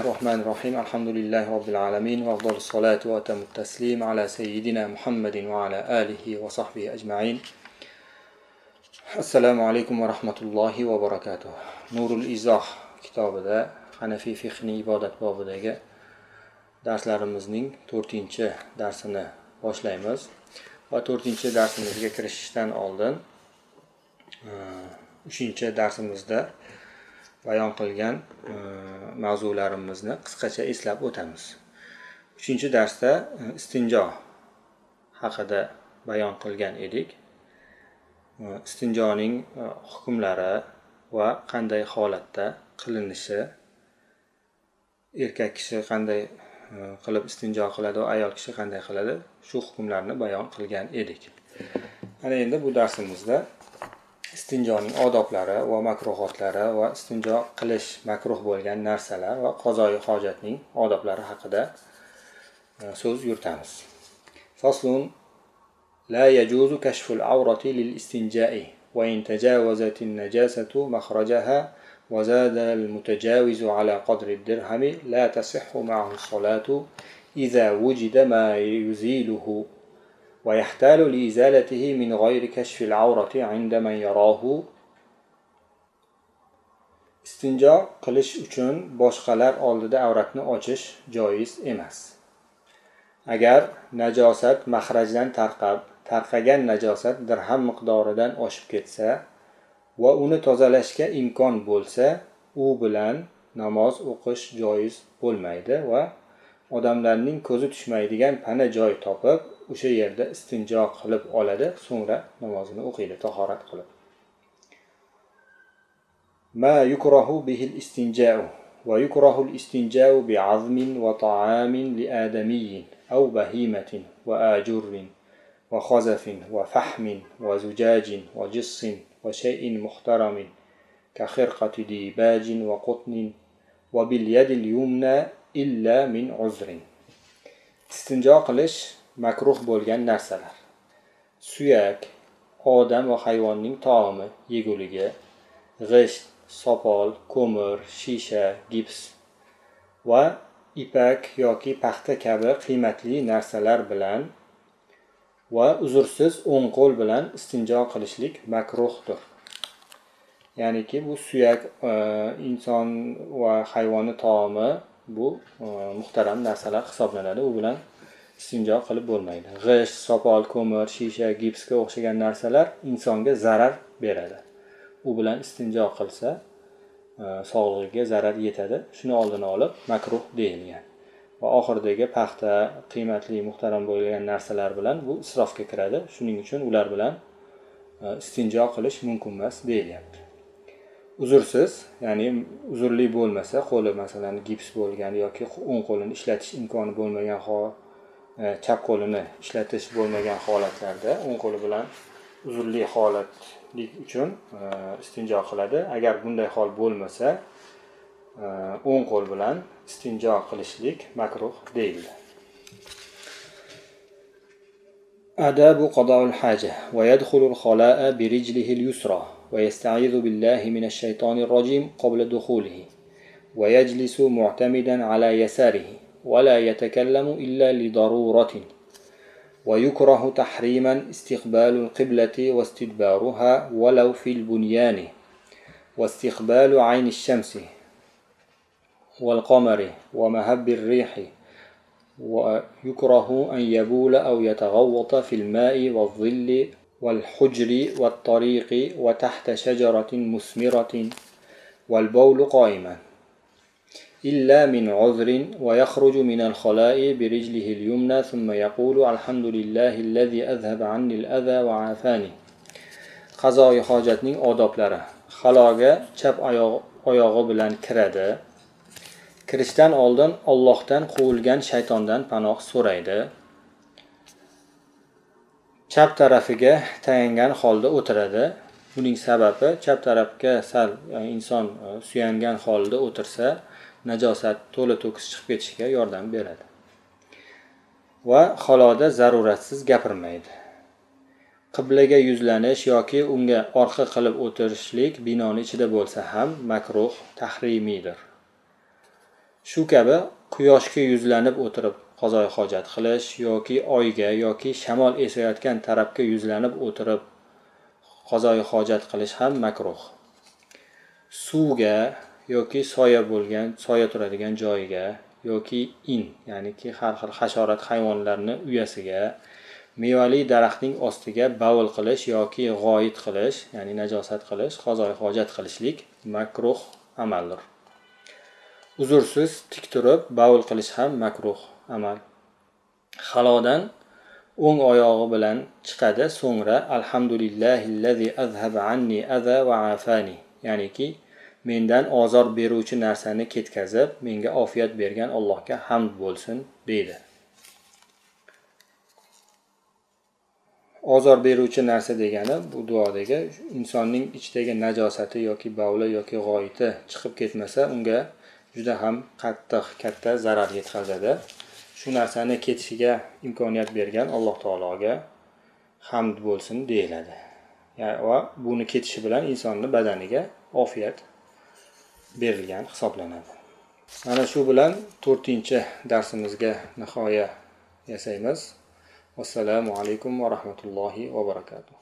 الرحمن الرحيم الحمد لله رب العالمين وأفضل الصلاة وأتم التسليم على سيدنا محمد وعلى آله وصحبه أجمعين assalomu alaykum va rahmatullohi va barakatuh nurul izoh kitobida hanafiy fiqhning ibodat bobidagi darslarimizning to'rtinchi darsini boshlaymiz va to'rtinchi darsimizga kirishishdan oldin uchinchi darsimizda bayon qilgan e, mavzularimizni qisqacha eslab o'tamiz. Uchinchi darsda e, istinjo haqida bayon qilgan edik. E, istinjoning hukmlari va qanday holatda qilinishi erkak kishi qanday qilib istinjo qiladi va ayol kishi qanday qiladi shu hukmlarni bayon qilgan edik. Ana endi bu darsimizda istinjoning odoblari va makruhotlari va istinjo qilish makruh bo'lgan narsalar va qozoi hojatning odoblari haqida so'z yuritamiz faslun لا يجوز كشف العورة للاستنجاء وإن تجاوزت النجاسة مخرجها وزاد المتجاوز على قدر الدرهم لا تصح معه الصلاة إذا وجد ما يزيله ويحتال لإزالته من غير كشف العورة عند من يراه istinjo qilish uchun boshqalar oldida avratni ochish joiz emas agar najosat mahrajdan tarqab tarqagan najosat dirham miqdoridan oshib ketsa va uni tozalashga imkon bo'lsa u bilan namoz o'qish joiz bo'lmaydi va odamlarning ko'zi tushmaydigan pana joy topib o'sha yerda istinjo qilib oladi so'ngra namozini o'qiydi tahorat qilib. ما يكره به الاستنجاء ويكره الاستنجاء بعظم وطعام لآدمي أو بهيمة وآجر وخزف وفحم وزجاج وجص وشيء محترم كخرقة ديباج وقطن وباليد اليمنى إلا من عذر istinjo qilish makruh bo'lgan narsalar. Suyak odam va hayvonning taomi yeguligi g'isht sopol ko'mir shisha gips va ipak yoki paxta kabi qiymatli narsalar bilan va uzrsiz o'ng qo'l bilan istinjo qilishlik makruhdir. Ya'niki bu suyak e, inson va hayvonni taomi bu e, muhtaram narsalar hisoblanadi. U bilan istinjo qilib bo'lmaydi. G'isht sopol ko'mir shisha gipsga o'xshagan narsalar insonga zarar beradi. U bilan istinjo qilsa e, sog'lig'iga zarar yetadi. Shuni oldini olib makruh deyilgan. Va oxiridagi paxta qiymatli muhtaram bo'lgan narsalar bilan bu isrofga kiradi. Shuning uchun ular bilan e, istinjo qilish mumkin emas deyilyapti uzrsiz ya'ni uzrli bo'lmasa qo'li masalan gips bo'lgan yoki o'ng qo'lini ishlatish imkoni bo'lmagan chap qo'lini ishlatish bo'lmagan holatlarda o'ng qo'li bilan uzrli holatlik uchun istinjo qiladi agar bunday hol bo'lmasa o'ng qo'l bilan istinjo qilishlik makruh deyildi آداب قضاء الحاجة ويدخل الخلاء برجله اليسرى ويستعيذ بالله من الشيطان الرجيم قبل دخوله ويجلس معتمدا على يساره ولا يتكلم إلا لضرورة. ويكره تحريما استقبال القبلة واستدبارها ولو في البنيان. واستقبال عين الشمس والقمر ومهب الريح. ويكره أن يبول أو يتغوط في الماء والظل والحجر والطريق وتحت شجرة مثمرة والبول قائما. إلا من عذر ويخرج من الخلاء برجله اليمنى ثم يقول الحمد لله الذي أذهب عني الأذى وعافاني qazoyi hojatning odoblari haloga chap oyog'i bilan kiradi kirishdan oldin ollohdan quvilgan shaytondan panoh so'raydi chap tarafiga tayangan holda o'tiradi buning sababi chap tarafga sal inson suyangan holda o'tirsa najosat to'la to'kis chiqib ketishiga yordam beradi. Va haloda zaruratsiz gapirmaydi. Qiblaga yuzlanish yoki unga orqa qilib o'tirishlik binoni ichida bo'lsa ham makruh tahrimiydir shu kabi quyoshga yuzlanib o'tirib qazoi hojat qilish yoki oyga yoki shamol esayotgan tarafga yuzlanib o'tirib qazoi hojat qilish ham makruh. Suvga yoki soya bo'lgan soya turadigan joyiga yoki in ya'niki har xil hasharot hayvonlarni uyasiga mevali daraxtning ostiga bavul qilish yoki g'oyit qilish ya'ni najosat qilish qazoi hojat qilishlik makruh amaldir. Uzrsiz tik turib bavul qilish ham makruh amal. Halodan o'ng oyog'i bilan chiqadi so'ngra alhamdulillahillazi azhaba anni aza va afani ya'niki mendan ozor beruvchi narsani ketkazib menga ofiyat bergan allohga hamd bo'lsin deydi. Ozor beruvchi narsa degani bu duodagi insonning ichidagi najosati yoki bavli yoki g'oyiti chiqib ketmasa unga juda ham qattiq katta zarar yetkazadi. Shu narsani ketishiga imkoniyat bergan alloh taologa hamd bo'lsin deyiladi. Va buni ketishi bilan insonni badaniga ofiyat berilgan hisoblanadi. Mana shu bilan to'rtinchi darsimizga nihoya yasaymiz. Vassalomu alaykum va rahmatullohi va barakatuh.